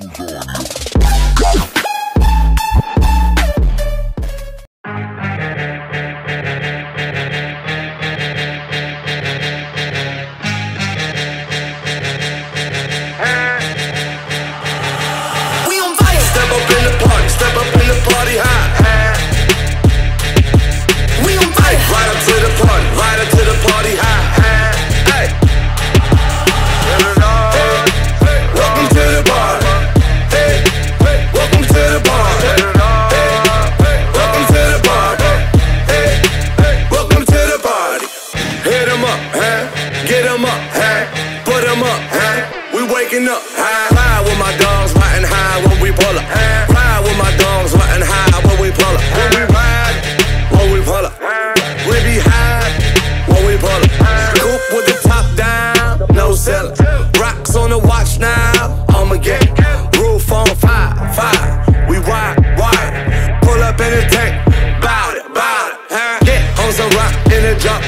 We Hit 'em up, huh? Get 'em up, huh? Put 'em up, huh? We waking up, high, high with my dogs, riding high when we pull up. Ride with my dogs, riding high when we pull up. When we ride, when we pull up. We be high when we pull up. Coupe with the top down, no cellar. Rocks on the watch now, I'ma get roof on fire, fire. We ride, ride, pull up in the tank, bout it, bout it. Get on some rock in a drop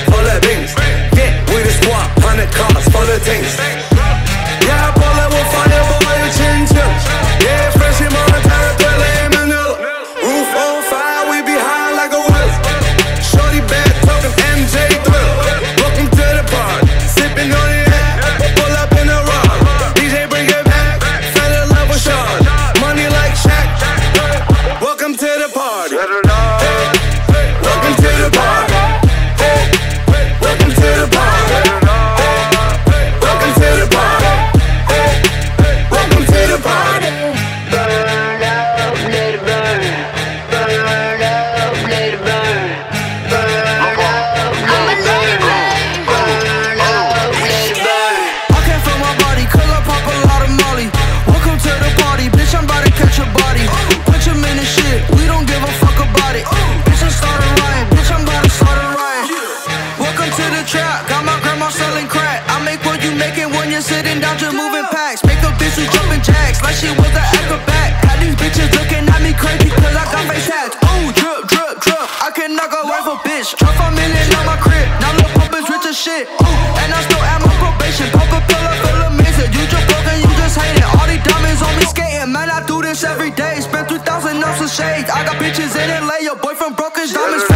the trap, got my grandma selling crack. I make what you making when you're sitting down, just moving packs. Make a bitch who jumping jacks, like she was an acrobat. Had these bitches looking at me crazy, cause I got face tats. Ooh, drip, drip, drip, I can knock a wife a bitch. Drop a million on my crib, now Lil Pump is rich as shit. Ooh, and I still at my probation. Pop a pill up, feel amazing. You just broken, you just hate it. All these diamonds on me skating, man, I do this every day. Spend 3,000 ounces of shades. I got bitches in LA, your boyfriend broke his diamonds